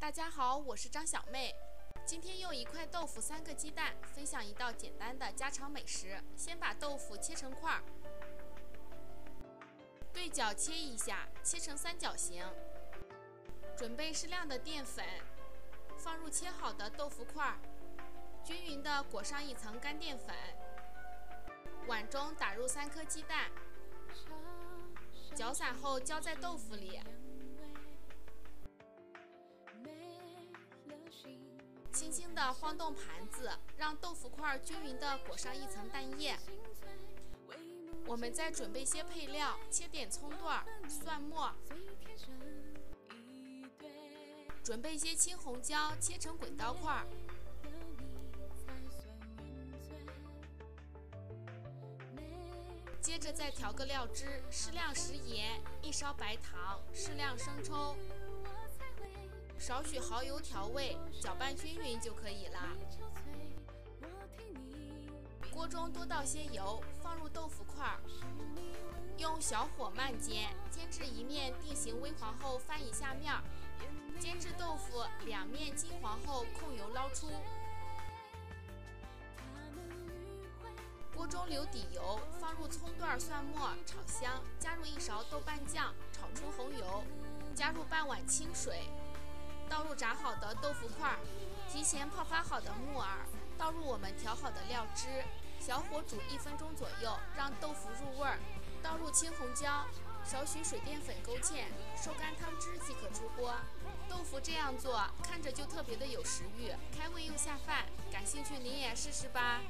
大家好，我是张小妹。今天用一块豆腐、三个鸡蛋，分享一道简单的家常美食。先把豆腐切成块儿，对角切一下，切成三角形。准备适量的淀粉，放入切好的豆腐块儿，均匀的裹上一层干淀粉。碗中打入三颗鸡蛋，搅散后浇在豆腐里。轻轻地晃动盘子，让豆腐块均匀地裹上一层蛋液。我们再准备些配料，切点葱段、蒜末，准备一些青红椒，切成滚刀块。接着再调个料汁，适量食盐，一勺白糖，适量生抽。少许蚝油调味，搅拌均匀就可以了。锅中多倒些油，放入豆腐块，用小火慢煎，煎至一面定型微黄后翻一下面，煎至豆腐两面金黄后控油捞出。锅中留底油，放入葱段、蒜末炒香，加入一勺豆瓣酱，炒出红油，加入半碗清水。倒入炸好的豆腐块，提前泡发好的木耳，倒入我们调好的料汁，小火煮一分钟左右，让豆腐入味儿。倒入青红椒，少许水淀粉勾芡，收干汤汁即可出锅。豆腐这样做，看着就特别的有食欲，开胃又下饭。感兴趣您也试试吧。